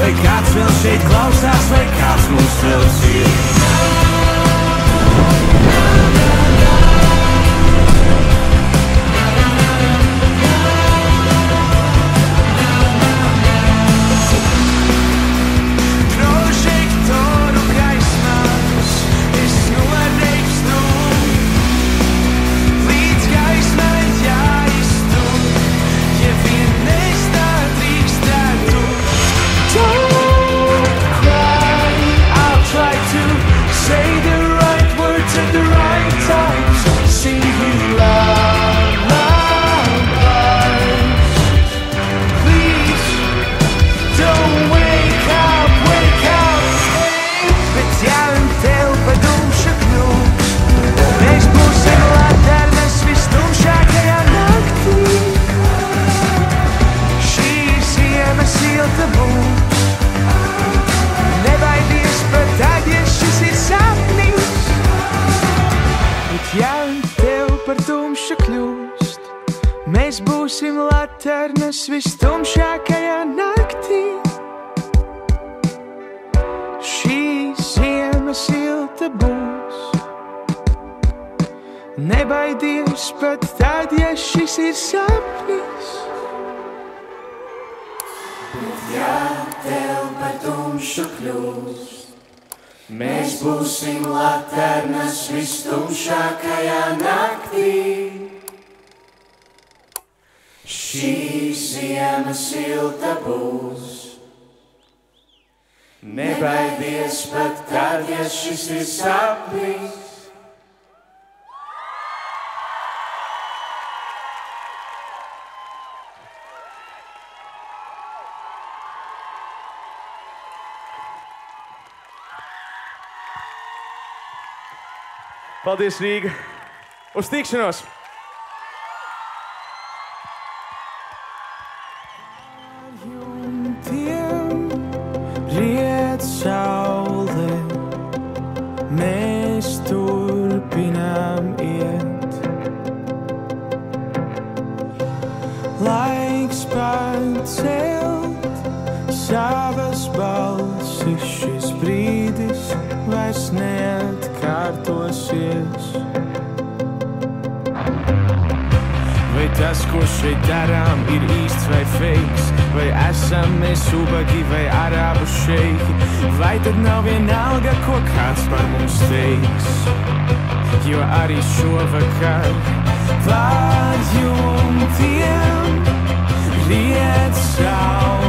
vai kāds vēl šeit klausās, vai kāds mūs vēl cieš. Mēs būsim laternas vistumšākajā naktī. Šī ziema silta būs. Nebaidies pat tad, ja šis ir sapnis. tev par tumšu kļūst. Mēs būsim laternas vistumšākajā naktī. Šī ziema silta būs. Nebaidies pat tad, ja šis ir sapnis. Paldies, Rīga! Uz tikšanos! Tiem riet saule, mēs turpinām iet. Laiks pacelt savas balsis, šis brīdis vairs neatkārtosies. Tas, ko šeit darām, ir īsts vai fakes? Vai esam mēs ubagi vai arābu šeiki? Vai tad nav vienalga, ko kāds par mums teiks? Jo arī šovakar pār jumtiem riet saule.